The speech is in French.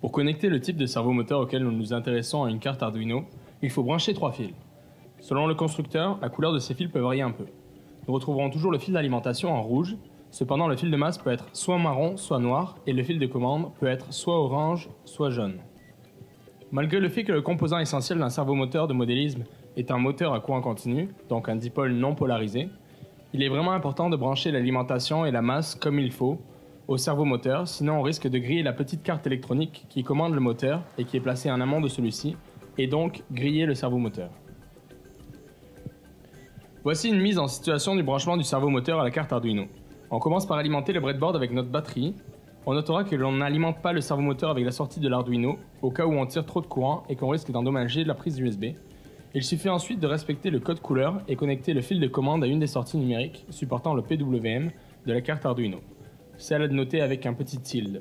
Pour connecter le type de servomoteur auquel nous nous intéressons à une carte Arduino, il faut brancher trois fils. Selon le constructeur, la couleur de ces fils peut varier un peu. Nous retrouverons toujours le fil d'alimentation en rouge, cependant le fil de masse peut être soit marron, soit noir, et le fil de commande peut être soit orange, soit jaune. Malgré le fait que le composant essentiel d'un servomoteur de modélisme est un moteur à courant continu, donc un dipôle non polarisé, il est vraiment important de brancher l'alimentation et la masse comme il faut au servomoteur, sinon on risque de griller la petite carte électronique qui commande le moteur et qui est placée en amont de celui-ci, et donc griller le servomoteur. Voici une mise en situation du branchement du servomoteur à la carte Arduino. On commence par alimenter le breadboard avec notre batterie. On notera que l'on n'alimente pas le servomoteur avec la sortie de l'Arduino, au cas où on tire trop de courant et qu'on risque d'endommager la prise USB. Il suffit ensuite de respecter le code couleur et connecter le fil de commande à une des sorties numériques supportant le PWM de la carte Arduino celle notée avec un petit tilde.